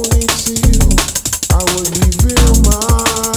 Only to you. I would reveal my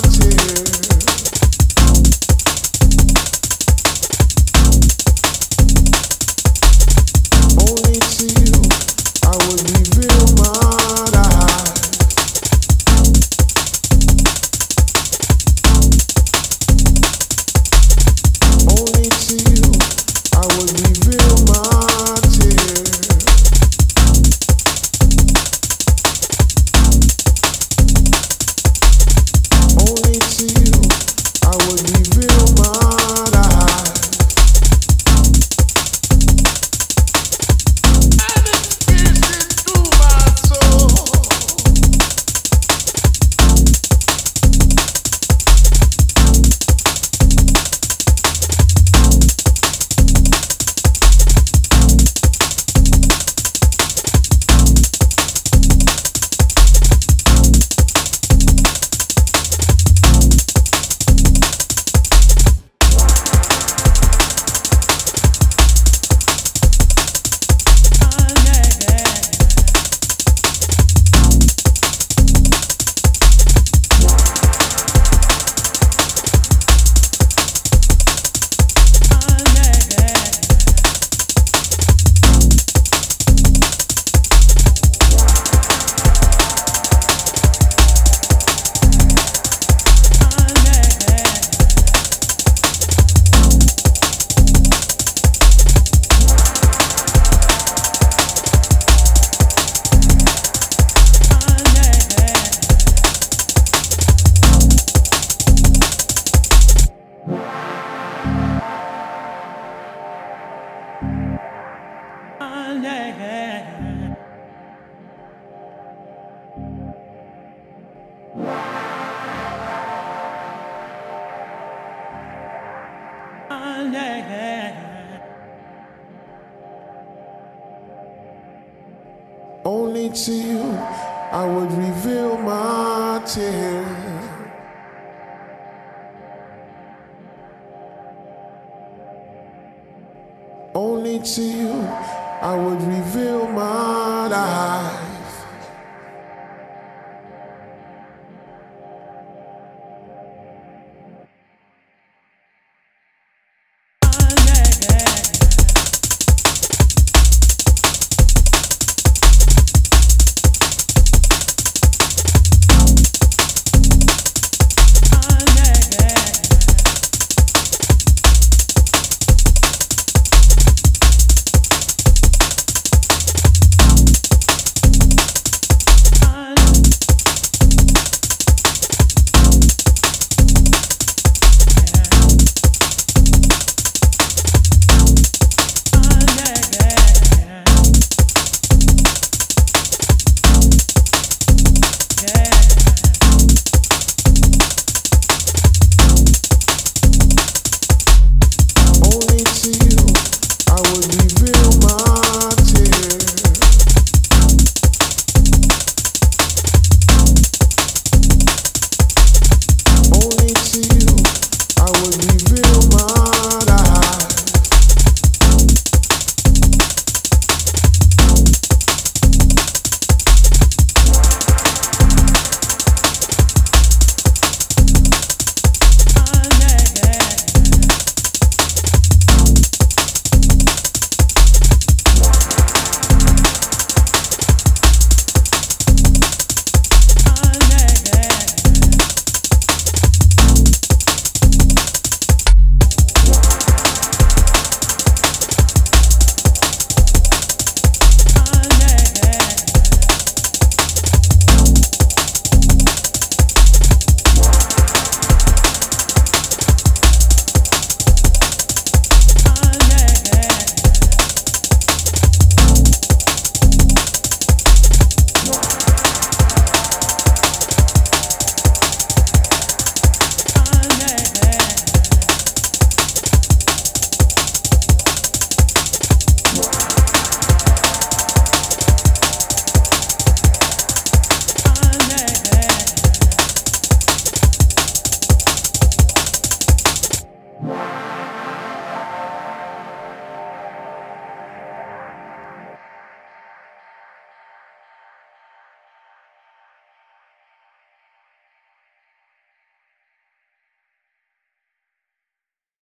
Only to you I would reveal my tears. Only to you I would reveal my eyes. Yeah.